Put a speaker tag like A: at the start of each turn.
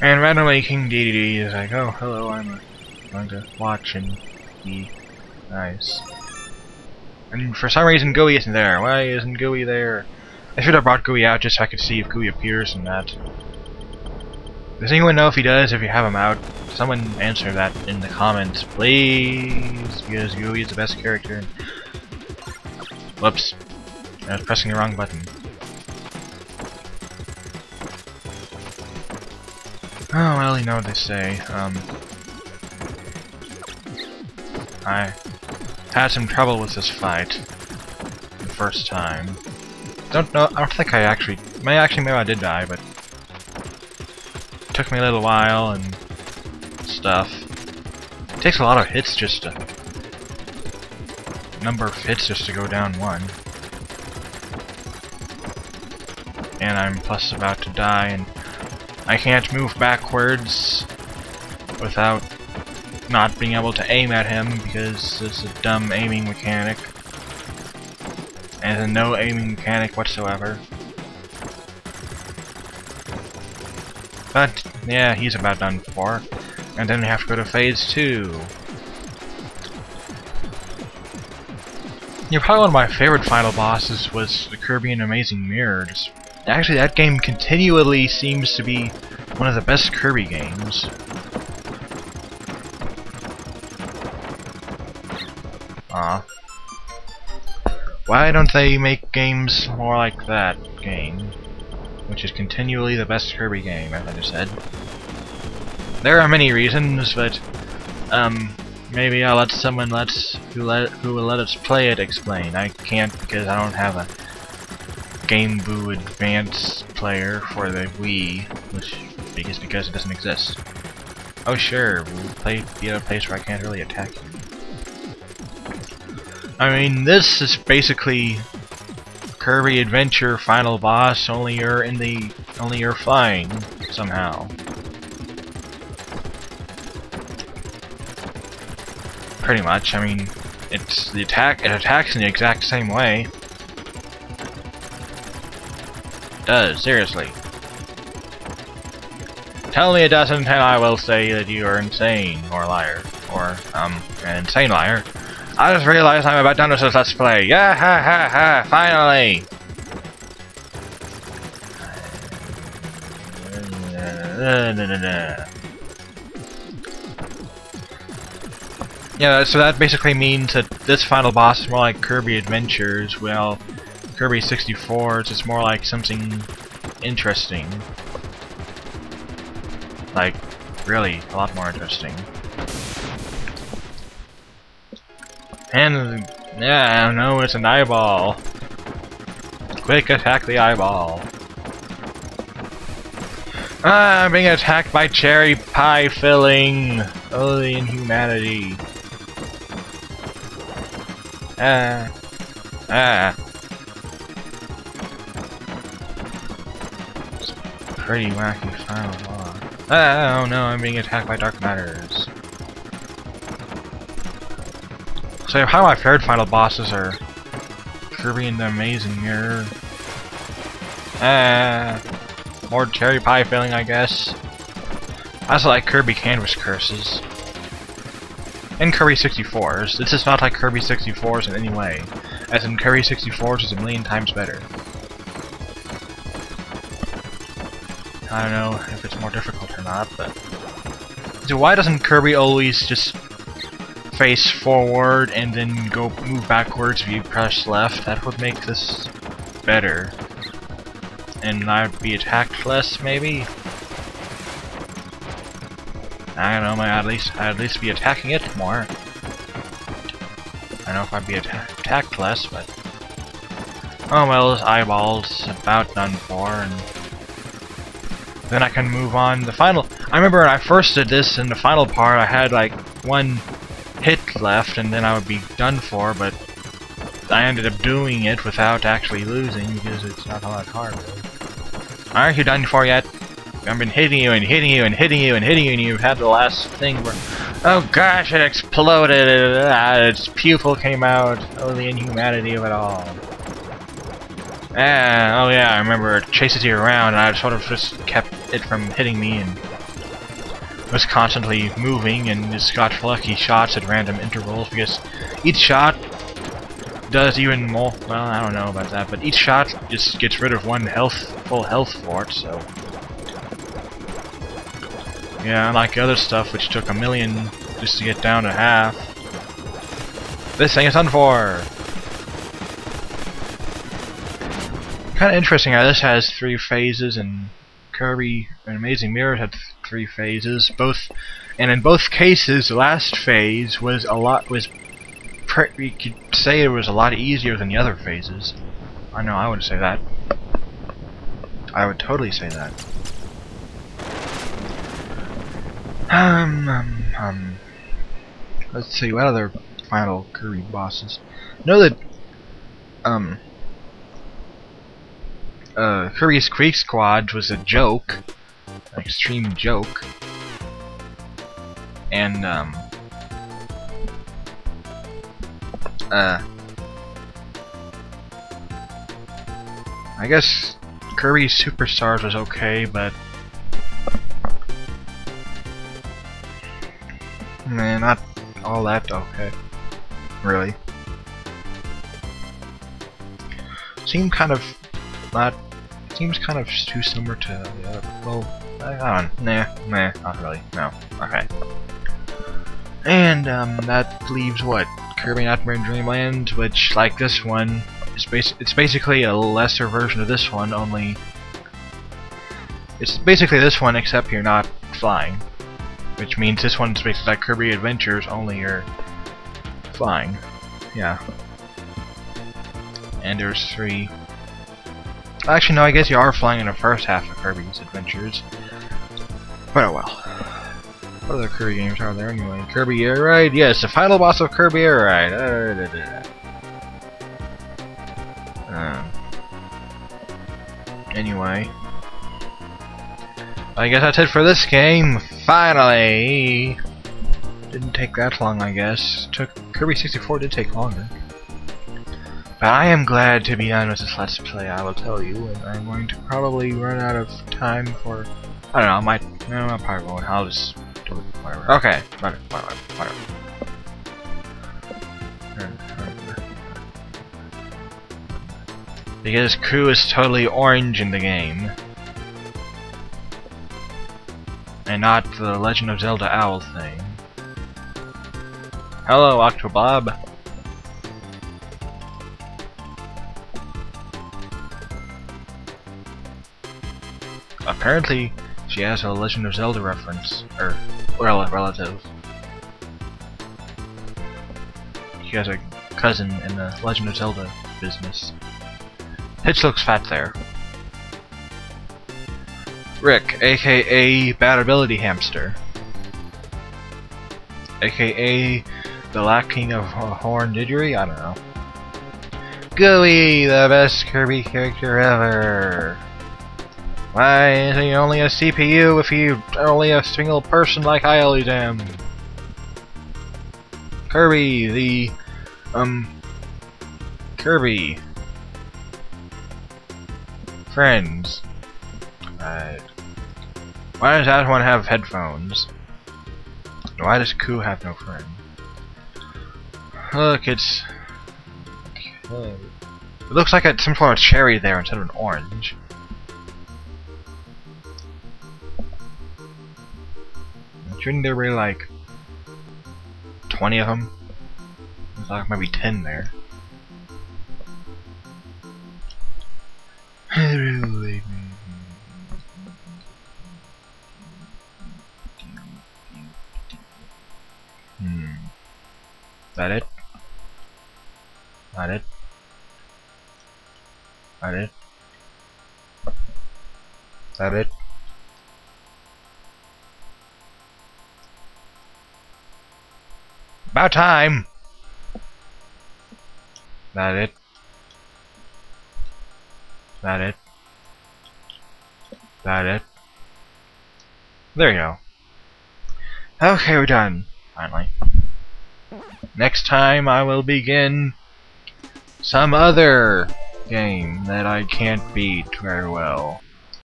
A: And randomly King Dedede is like, oh, hello, I'm going to watch and be nice. And for some reason Gooey isn't there. Why isn't Gooey there? I should have brought Gooey out just so I could see if Gooey appears in that. Does anyone know if he does, if you have him out? Someone answer that in the comments, please, because Gooey is the best character. Whoops. I was pressing the wrong button. Oh, well, you know what they say. Um, I had some trouble with this fight the first time. Don't know. I don't think I actually. May actually, maybe I did die, but it took me a little while and stuff. It takes a lot of hits just to number of hits just to go down one. And I'm plus about to die, and I can't move backwards without not being able to aim at him because it's a dumb aiming mechanic. And no aiming mechanic whatsoever. But, yeah, he's about done for. And then we have to go to phase 2. Yeah, probably one of my favorite final bosses was the Kirby and Amazing Mirrors. Actually, that game continually seems to be one of the best Kirby games. Ah. Why don't they make games more like that game? Which is continually the best Kirby game, as I just said. There are many reasons, but um, maybe I'll let someone let's who let who will let us play it explain. I can't because I don't have a Game Boy Advance player for the Wii, which is because it doesn't exist. Oh sure, we'll play be at a place where I can't really attack you. I mean, this is basically Kirby Adventure Final Boss, only you're in the only you're flying somehow. Pretty much. I mean, it's the attack. It attacks in the exact same way. Does seriously. Tell me it doesn't, and I will say that you are insane or a liar or um an insane liar. I just realized I'm about done with this let's play. Yeah ha ha ha finally! Yeah, so that basically means that this final boss is more like Kirby Adventures, while Kirby 64 it's just more like something interesting. Like, really, a lot more interesting. And, yeah, I don't know, it's an eyeball. Quick, attack the eyeball. Ah, I'm being attacked by cherry pie filling. Oh, the inhumanity. Ah. Ah. Pretty wacky final boss. Oh no, I'm being attacked by dark matters. So how my favorite final bosses are Kirby and the Amazing Mirror. Ah, more cherry pie filling, I guess. I also like Kirby Canvas Curses. And Kirby 64s. This is not like Kirby 64s in any way. As in Kirby 64s is a million times better. I don't know if it's more difficult or not, but... So why doesn't Kirby always just face forward and then go move backwards if you press left. That would make this better. And I'd be attacked less, maybe? I don't know, I'd at least I'd at least be attacking it more. I don't know if I'd be atta attacked less, but oh well, this eyeball's about done for, and then I can move on. The final. I remember when I first did this in the final part, I had like one hit left and then I would be done for, but I ended up doing it without actually losing because it's not all that hard. Aren't you done for yet? I've been hitting you and hitting you and hitting you and hitting you and you've had the last thing where... Oh gosh, it exploded! Uh, its pupil came out! Oh, the inhumanity of it all. Ah, oh yeah, I remember it chases you around and I sort of just kept it from hitting me and was constantly moving and just got lucky shots at random intervals because each shot does even more. Well, I don't know about that, but each shot just gets rid of one health, full health for it. So yeah, unlike other stuff which took a million just to get down to half. This thing is done for. Kind of interesting how this has three phases and Kirby and Amazing Mirror had th three phases. Both, and in both cases, the last phase was a lot was you could say it was a lot easier than the other phases. I know, I would say that. I would totally say that. Um, um, um. Let's see, what other final Kirby bosses? Know that, um, uh, Kirby Squeak Squad was a joke, an extreme joke, and, um, Uh, I guess Kirby Superstars was okay, but man, not all that okay, really. Seemed kind of not. Seems kind of too similar to the other. Well, I don't. Nah, nah, not really. No. Okay. And um, that leaves what Kirby Nightmare Dreamland, which, like this one, is it's basically a lesser version of this one, only... It's basically this one, except you're not flying. Which means this one's basically like Kirby Adventures, only you're flying. Yeah. And there's three... Actually, no, I guess you are flying in the first half of Kirby's Adventures. But oh well. What other Kirby games are there anyway? Kirby Air Ride? Yes, the final boss of Kirby Air Ride. Uh, da, da, da. Um, anyway. I guess that's it for this game. Finally! Didn't take that long, I guess. Took Kirby 64 did take longer. I am glad to be done with this Let's Play, I will tell you. And I'm going to probably run out of time for... I don't know, I might... No, I probably won't. I'll just do whatever. Okay, whatever, whatever, whatever. Because Coo is totally orange in the game. And not the Legend of Zelda Owl thing. Hello, Octobob. Apparently, she has a Legend of Zelda reference, or rel relative. She has a cousin in the Legend of Zelda business. Hitch looks fat there. Rick, aka Bad Ability Hamster. AKA the lacking of horn didgery? I don't know. Gooey, the best Kirby character ever. Why is he only a CPU if he only a single person like I always am? Kirby, the... Um... Kirby. Friends. Right. Why does that one have headphones? Why does Coo have no friend? Look, it's... It looks like it's some sort of cherry there instead of an orange. Shouldn't there be like 20 of them? There's like maybe 10 there. hmm. That it? That it? That it? That it? About time! That it? That it? That it? There you go. Okay, we're done. Finally. Next time I will begin some other game that I can't beat very well.